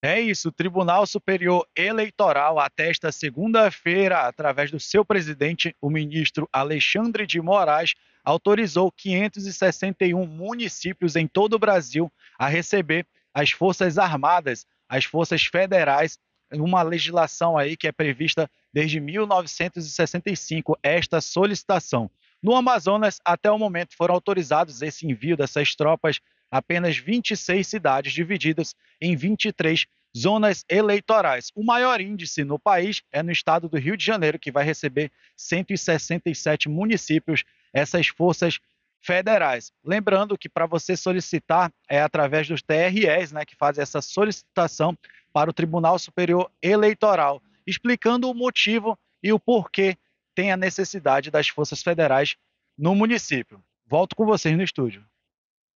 É isso, o Tribunal Superior Eleitoral, até esta segunda-feira, através do seu presidente, o ministro Alexandre de Moraes, autorizou 561 municípios em todo o Brasil a receber as Forças Armadas, as Forças Federais, uma legislação aí que é prevista desde 1965, esta solicitação. No Amazonas, até o momento, foram autorizados esse envio dessas tropas apenas 26 cidades divididas em 23 zonas eleitorais. O maior índice no país é no estado do Rio de Janeiro, que vai receber 167 municípios, essas forças federais. Lembrando que para você solicitar é através dos TREs, né, que fazem essa solicitação para o Tribunal Superior Eleitoral, explicando o motivo e o porquê tem a necessidade das forças federais no município. Volto com vocês no estúdio.